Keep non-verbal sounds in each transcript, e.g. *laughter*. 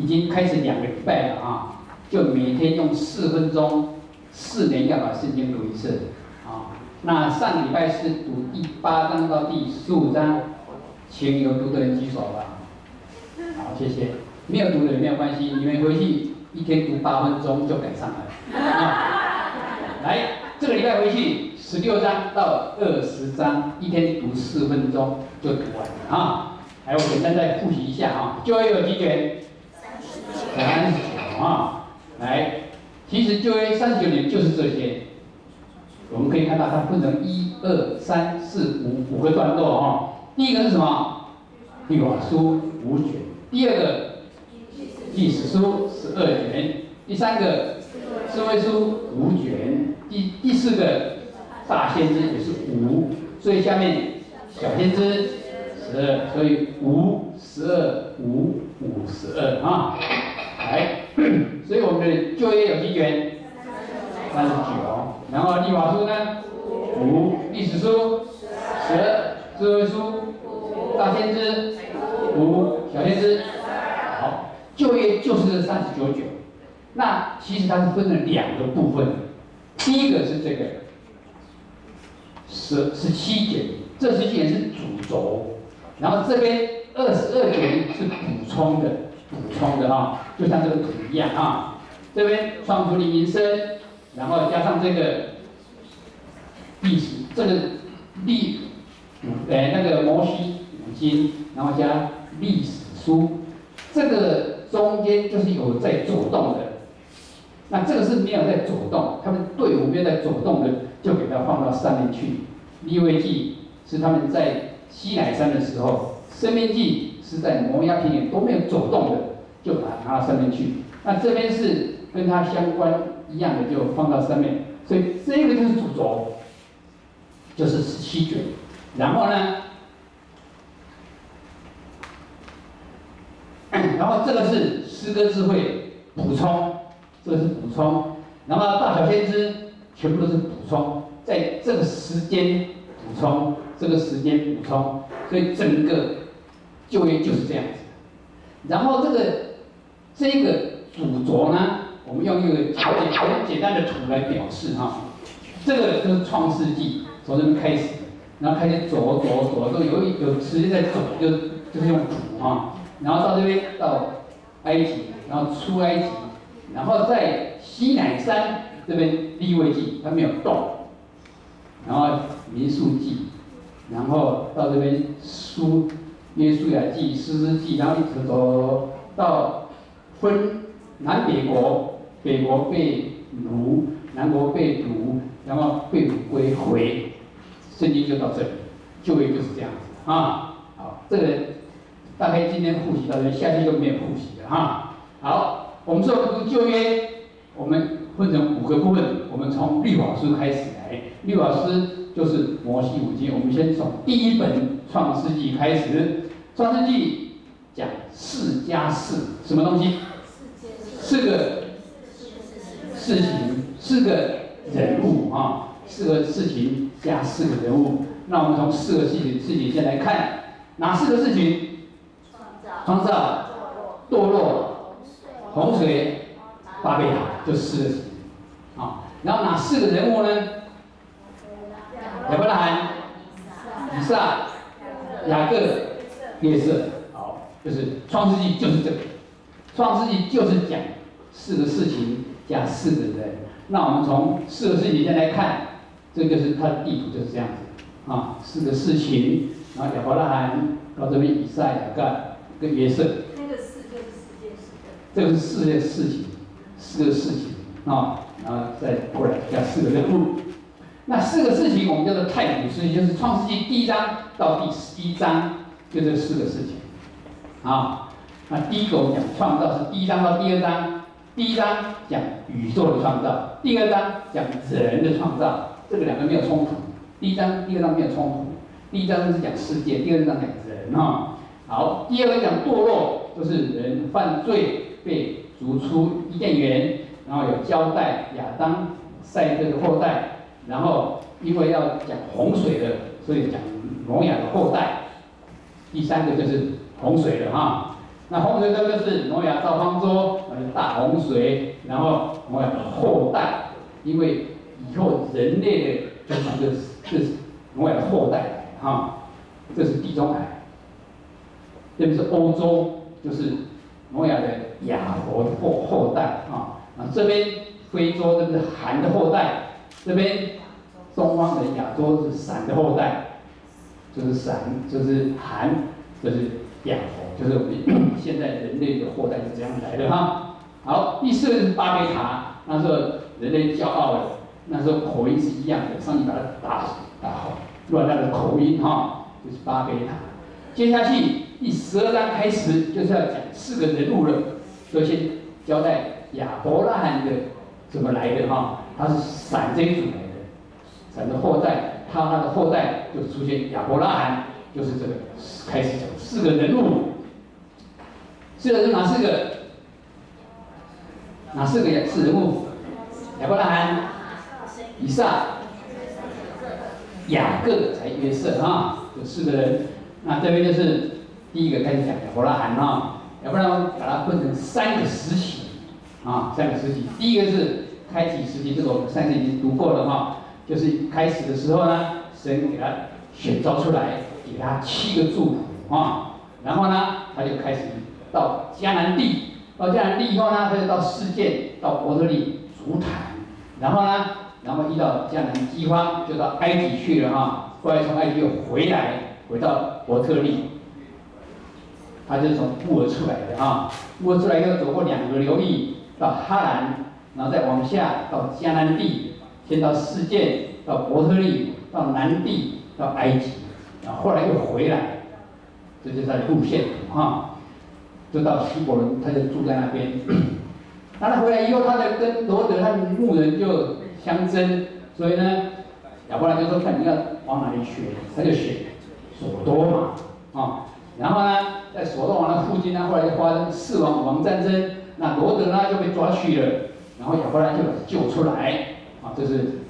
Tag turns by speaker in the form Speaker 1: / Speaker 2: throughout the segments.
Speaker 1: 已经开始两个礼拜了啊，就每天用四分钟，四年要把圣经读一次啊。那上礼拜是读第八章到第十五章，请有读的人举手吧。好，谢谢。没有读的人没有关系，你们回去一天读八分钟就赶上了。啊、来，这个礼拜回去十六章到二十章，一天读四分钟就读完了啊。来，我简单再复习一下啊，就业有几卷？三十九啊。来，其实就业三十九年就是这些。我们可以看到它分成一二三四五五个段落哈。第一个是什么？律法书五卷。第二个历史书十二卷。第三个智慧书五卷。第第四个大先知也是五，所以下面小先知十二，所以五十二五五十二啊。来，所以我们的就业有几卷？三十九。然后立法书呢？五，历史书十二，智慧书大先知五，小先知。好，就业就是这三十九卷。那其实它是分了两个部分，第一个是这个十十七卷，这十七卷是主轴，然后这边二十二卷是补充的，补充的啊，就像这个图一样啊，这边创出的民生。然后加上这个历史，这个历，哎，那个摩西五经，然后加历史书，这个中间就是有在走动的。那这个是没有在走动，他们队伍没有在走动的，就给它放到上面去。利未记是他们在西乃山的时候，生命记是在摩崖平原都没有走动的，就把它拿到上面去。那这边是跟它相关。一样的就放到上面，所以这个就是主轴，就是十七卷。然后呢，*coughs* 然后这个是诗歌智慧补充，这个是补充。然后大小先知全部都是补充，在这个时间补充，这个时间补充，所以整个就业就是这样子。然后这个这个主轴呢？我们用一个简很简单的图来表示哈，这个就是创世纪从这边开始，然后开始走走走，都有有时间在走，就就是用图哈，然后到这边到埃及，然后出埃及，然后在西乃山这边立位记它没有动，然后民数记，然后到这边书约书亚记、诗诗记，然后一直走到分南北国。北国被掳，南国被掳，然后被掳归回，圣经就到这里，就业就是这样子啊。好，这个大概今天复习到这，下期就没有复习了哈。好，我们说读旧约，我们分成五个部分，我们从律法书开始来。律法书就是摩西五经，我们先从第一本创世纪开始。创世纪讲四加四，什么东西？四个。事情四个人物啊，四个事情加四个人物。那我们从四个事情事情先来看，哪四个事情？创造、堕落、洪水、巴贝塔，就四个事情啊。然后哪四个人物呢？亚伯拉罕、以撒、雅各、约瑟。好，就是创世纪就是这个，创世纪就是讲四个事情。加四个人，那我们从四个事情先来看，这个是它的地图就是这样子啊，四个事情，然后亚伯拉罕到这边以赛亚干跟约瑟。
Speaker 2: 那个四就是四件事
Speaker 1: 这个是四件事情，四个事情啊，然后再过来加四个人物。那四个事情我们叫做太古事情，就是创世纪第一章到第十一章，就这四个事情啊。那第一个我们讲创造是第一章到第二章。第一章讲宇宙的创造，第二章讲人的创造，这个两个没有冲突。第一章、第二章没有冲突。第一章是讲世界，第二章讲人哈。好，第二个讲堕落，就是人犯罪被逐出伊甸园，然后有交代亚当、赛特的后代，然后因为要讲洪水的，所以讲挪亚的后代。第三个就是洪水了哈。那洪水中就是挪亚造方舟，那就大洪水，然后挪亚的后代，因为以后人类的就是这是挪亚的后代哈，这是地中海，这边是欧洲，就是挪亚的亚伯后后代啊，啊这边非洲这是韩的后代，这边东方的亚洲是闪的后代。就是闪，就是韩，就是亚佛，就是我们现在人类的后代是这样来的哈。好，第四个是巴别塔，那时候人类骄傲了，那时候口音是一样的，上帝把它打打好，乱他的口音哈，就是巴别塔。接下去第十二章开始就是要讲四个人物了，首先交代亚伯拉罕的怎么来的哈，他是闪这一组来的，闪的后代。他他的后代就出现亚伯拉罕，就是这个开始讲四个人物，四个人哪四个？哪四个呀？是人物？亚伯拉罕、以撒、雅各才约瑟啊，有四个人。那这边就是第一个开始讲亚伯拉罕啊，亚伯拉罕把它分成三个时期啊，三个时期。第一个是开启时期，这个我们上次已经读过了哈。就是开始的时候呢，神给他选召出来，给他七个祝福啊，然后呢，他就开始到迦南地，到迦南地以后呢，他就到世界，到伯特利足坛，然后呢，然后遇到迦南饥荒，就到埃及去了哈，后来从埃及又回来，回到伯特利，他就从布尔出来的啊，布尔出来以后走过两个流域，到哈兰，然后再往下到迦南地。先到世界，到伯特利，到南地，到埃及，然后后来又回来，这就是他的路线图哈。就到希伯伦，他就住在那边。*coughs* 那他回来以后，他的跟罗德他牧人就相争，所以呢，亚伯拉就说看你要往哪里去，他就选索多玛啊。然后呢，在索多玛的附近呢，后来就发生四王王战争，那罗德呢就被抓去了，然后亚伯拉就把他救出来。啊，这是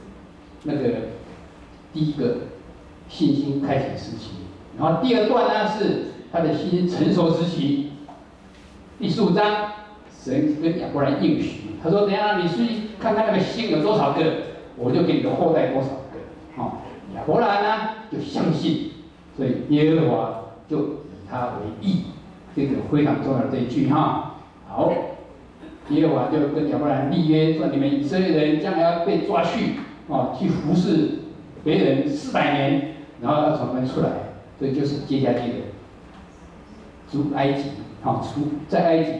Speaker 1: 那个第一个信心开启时期，然后第二段呢是他的心成熟时期。第十五章，神跟亚伯兰应许，他说：“等下你去看看那个星有多少个，我就给你的后代多少个。”好，亚伯兰呢就相信，所以耶和华就以他为义，这个非常重要的这一句哈。好。耶和华就跟亚伯兰立约，说你们以色列人将来要被抓去，哦，去服侍别人四百年，然后要从那出来，所以就是接下去的出埃及，啊，出在埃及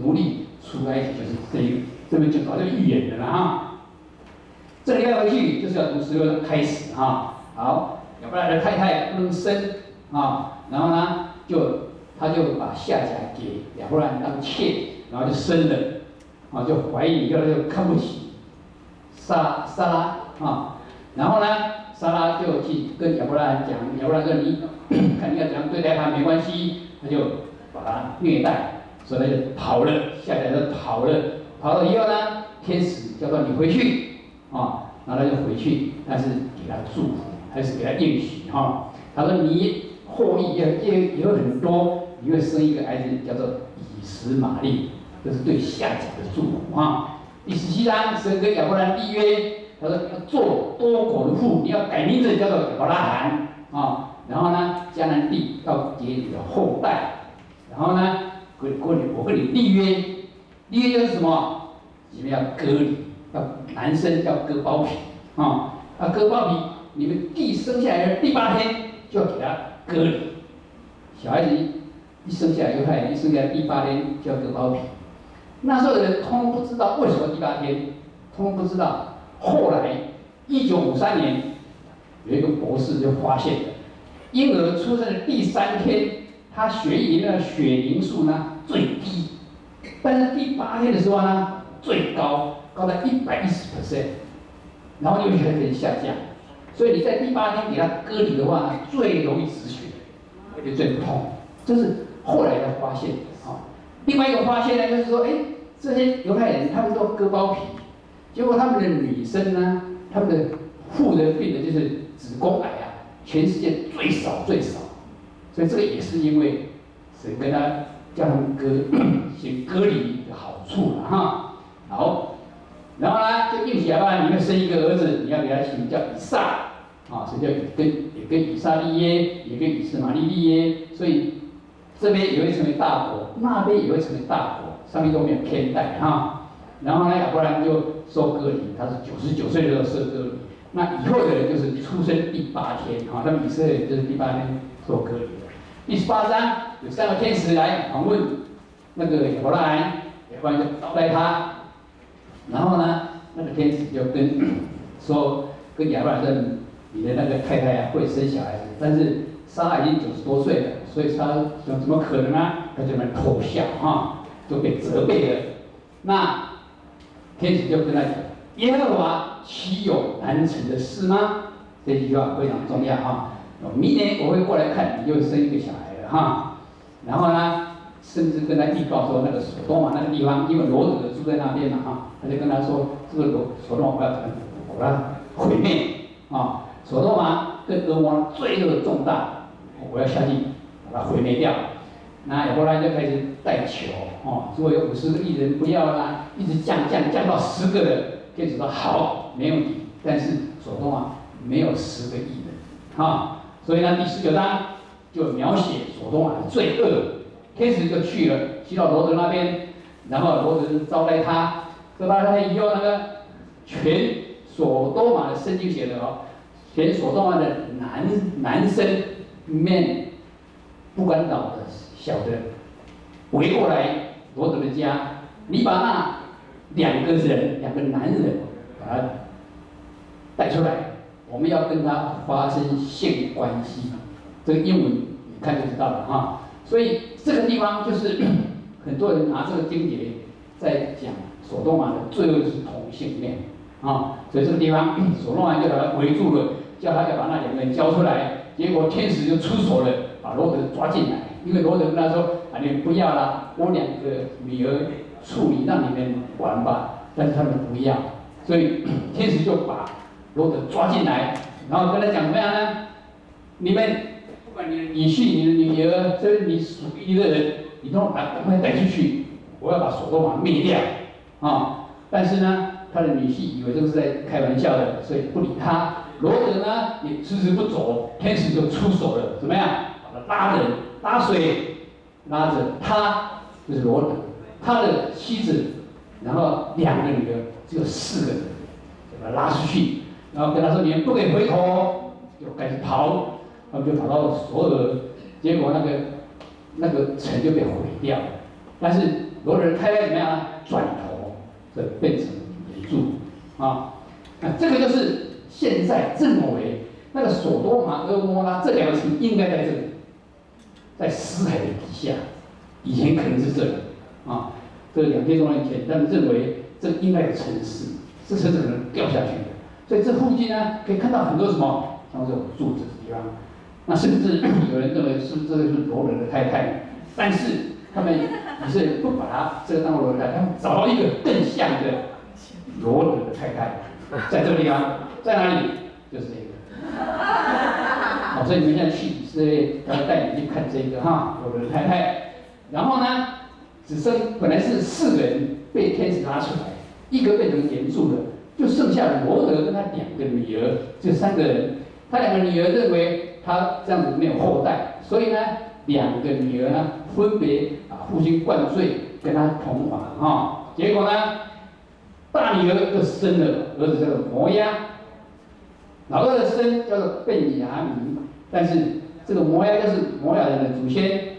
Speaker 1: 奴隶出埃及，就是这一这边就早就预言的了哈。这里要回去就是要从十六开始哈。好，要不然的太太不能生啊，然后呢，就他就把夏甲给亚伯兰当妾。然后就生了，啊，就怀疑，后来就看不起，撒撒拉啊，然后呢，莎拉就去跟亚伯拉罕讲，亚伯拉罕说你 *coughs* 看你要怎样对待他没关系，他就把他虐待，所以他就跑了，下来就跑了，跑了以后呢，天使叫做你回去，啊，然后他就回去，但是给他祝福，还是给他应许哈，他说你获益也也也有很多，你会生一个孩子叫做以实玛利。这是对下甲的祝福啊！第十七章，神跟亚伯拉罕立约，他说要做多国的父，你要改名字叫做亚拉罕啊。然后呢，迦南地要给你的后代。然后呢，跟跟你我跟你立约，立约是什么？你们要割礼，要男生要割包皮啊，要割包皮。你们地生下来的第八天就要给他割礼。小孩子一生下来，犹太人一生下来第八天就要割包皮。那时候的人通通不知道为什么第八天，通通不知道。后来，一九五三年，有一个博士就发现了，婴儿出生的第三天，他血液的血凝素呢最低，但是第八天的时候呢最高，高到一百一十 percent，然后又开始下降。所以你在第八天给他割礼的话呢，最容易止血，而且最不痛。这是后来的发现啊。另外一个发现呢，就是说，哎，这些犹太人他们都割包皮，结果他们的女生呢，他们的妇人病的就是子宫癌啊，全世界最少最少，所以这个也是因为神跟他叫他们隔 *clears throat* 先隔离的好处了哈。好，然后呢，就应许亚伯，你要生一个儿子，你要给他起名叫以撒啊，所以叫跟也跟以撒立耶，也跟以斯玛利立耶，所以这边也会成为大国，那边也会成为大国，上面都没有偏待哈。然后呢，亚伯拉罕就受割礼，他是九十九岁的时候受割礼。那以后的人就是出生第八天啊，他们以色列就是第八天受割礼的。第十八章有三个天使来访问那个亚伯拉罕，亚伯拉罕就招待他。然后呢，那个天使就跟说，跟亚伯拉罕，你的那个太太啊会生小孩子，但是莎已经九十多岁了，所以他说怎么可能啊？他就在偷笑哈，就被责备了。那天使就跟他讲：“耶和华岂有难成的事吗？”这句话非常重要哈。明年我会过来看，你就生一个小孩了哈。然后呢，甚至跟他预告说，那个索多玛那个地方，因为罗德住在那边嘛哈，他就跟他说，这个罗索多玛我要怎么把它毁灭啊？索多玛跟俄摩罪恶重大，我要下去把它毁灭掉。那亚伯拉罕就开始带球哦，如果有五十个艺人不要啦，一直降降降到十个的，天使说好，没问题。但是索多玛没有十个艺人，哈，所以呢第十九章就描写索多玛的罪恶，天使就去了，去到罗德那边，然后罗德招待他，招待他以后那个全索多玛的圣经写的哦，全索多玛的男男生面不管老的。小的围过来罗德的家，你把那两个人，两个男人把他带出来，我们要跟他发生性关系。这个英文你看就知道了哈。所以这个地方就是很多人拿这个经典在讲索多玛的罪恶是同性恋啊。所以这个地方索多玛就把他围住了，叫他要把那两个人交出来，结果天使就出手了，把罗德抓进来。因为罗德跟他说：“啊，你们不要啦，我两个女儿处理，让你们玩吧。”但是他们不要，所以天使就把罗德抓进来，然后跟他讲怎么样呢？你们不管你的女婿、你的女儿，这你属于的人，你都把赶快带出去，我要把索多玛灭掉啊！但是呢，他的女婿以为这是在开玩笑的，所以不理他。罗德呢也迟迟不走，天使就出手了，怎么样？拉人。拉水，拉着他就是罗德，他的妻子，然后两个女儿，只有四个人，把他拉出去，然后跟他说：“你们不可以回头，就开始跑。”他们就跑到所有的，结果那个那个城就被毁掉了。但是罗德太太怎么样？转头，这变成野猪啊！那这个就是现在认为那个索多玛、俄摩拉这两个城应该在这里。在死海的底下，以前可能是这里，啊，这两千多年前，他们认为这应该有城市，这城市可能掉下去的，所以这附近呢，可以看到很多什么，像这种柱子的地方，那甚至有人认为是这个是罗德的太太，但是他们以色列不把他这个当罗德太太，他们找到一个更像的罗德的太太，在这个地方，在哪里？就是这个。好，所以你们现在去以，要带你去看这个哈，我的太太。然后呢，只剩本来是四个人被天使拉出来，一个被人连住了，就剩下罗德跟他两个女儿，这三个人。他两个女儿认为他这样子没有后代，所以呢，两个女儿呢分别啊父亲灌醉，跟他同房哈。结果呢，大女儿就生了儿子叫做摩押，老二的生叫做贝雅米。但是这个摩押就是摩押人的祖先，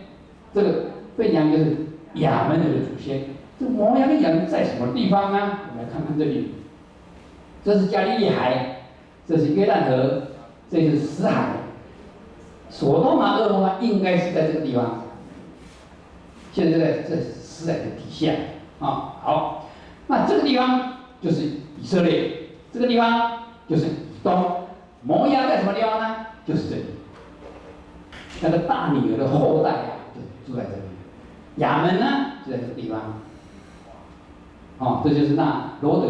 Speaker 1: 这个贝扬就是亚门人的祖先。这摩押跟雅门在什么地方呢？我们来看看这里，这是加利利海，这是约旦河，这是死海。索多玛、厄摩拉应该是在这个地方，现在在这死海的底下啊。好，那这个地方就是以色列，这个地方就是东。摩押在什么地方呢？就是这里。那个大女儿的后代呀，就住在这里。亚门呢，就在这个地方。哦，这就是那罗德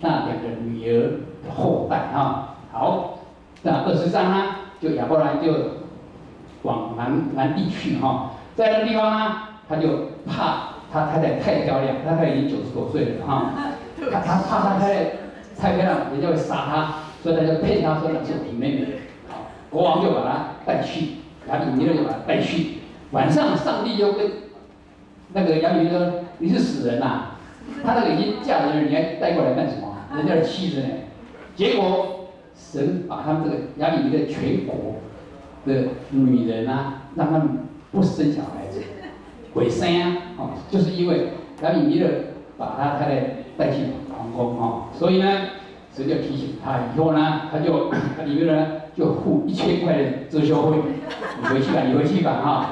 Speaker 1: 那两个女儿的后代啊。好，那二十章呢，就亚伯兰就往南南地去哈，在那个地方呢，他就怕他太太太漂亮，他太太已经九十多岁了 *laughs* 哈，他他怕他太太太漂亮，人家会杀他，所以他就骗他说那是我妹妹。好，国王就把他带去，亚比米勒就把他带去。晚上，上帝就跟那个亚比米勒说：“你是死人呐！他那个已经嫁人了，你还带过来干什么？人家的妻子呢？”结果神把他们这个亚比米勒全国的女人啊，让他们不生小孩子，*laughs* 鬼生啊！哦，就是因为亚比米勒把他太太带去皇宫哦，所以呢，神就提醒他以后呢，他就他里面呢就付一千块的遮羞费，你回去吧，你回去吧哈。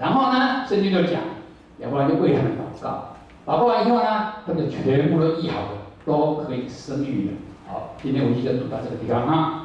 Speaker 1: 然后呢，圣经就讲，要不然就为他们祷告，祷告完以后呢，他们全部都医好了，都可以生育了。好，今天我们就读到这个地方啊。